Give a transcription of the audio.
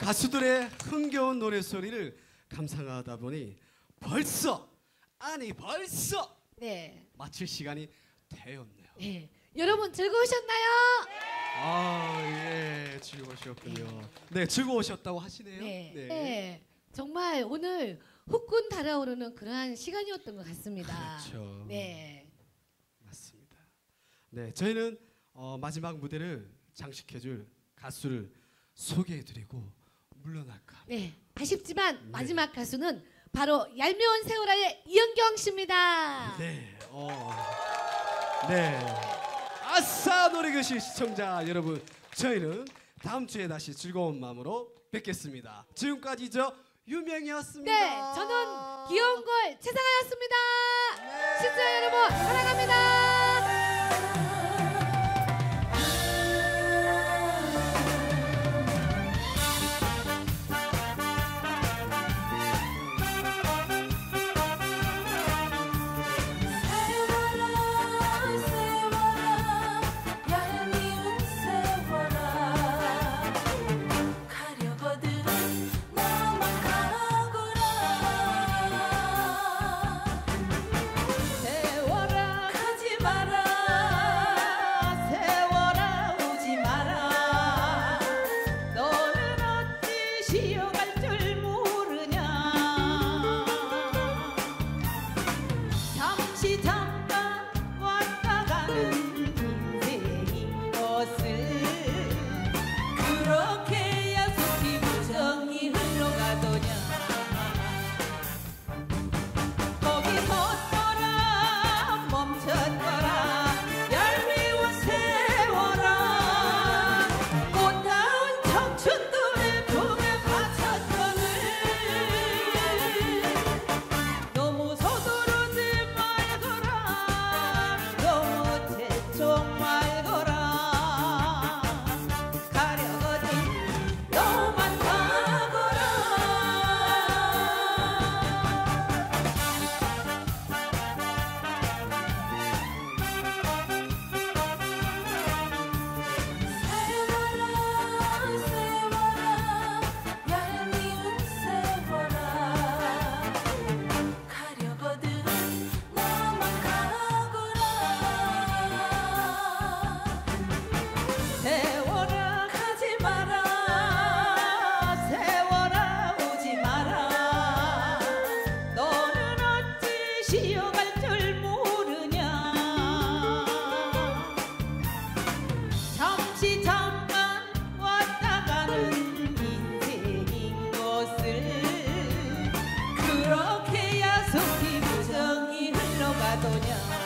가수들의 흥겨운 노래 소리를 감상하다 보니 벌써 아니 벌써 네. 마칠 시간이 되었네요. 네. 여러분 즐거우셨나요? 아, 예, 즐거우셨군요. 네, 즐거우셨다고 하시네요. 네. 네. 정말 오늘 후끈 달아오르는 그러한 시간이었던 것 같습니다. 그렇죠. 네. 맞습니다. 네, 저희는 어, 마지막 무대를 장식해 줄 가수를 소개해 드리고 물러날까. 네. 아쉽지만 네. 마지막 가수는 바로 얄미운 세월아의 이은경 씨입니다. 네, 어, 네. 아싸 노래교실 시청자 여러분, 저희는 다음 주에 다시 즐거운 마음으로 뵙겠습니다. 지금까지 저 유명이었습니다. 네, 저는 귀여운 걸 최상아였습니다. 시청자 여러분 사랑합니다. Patoña.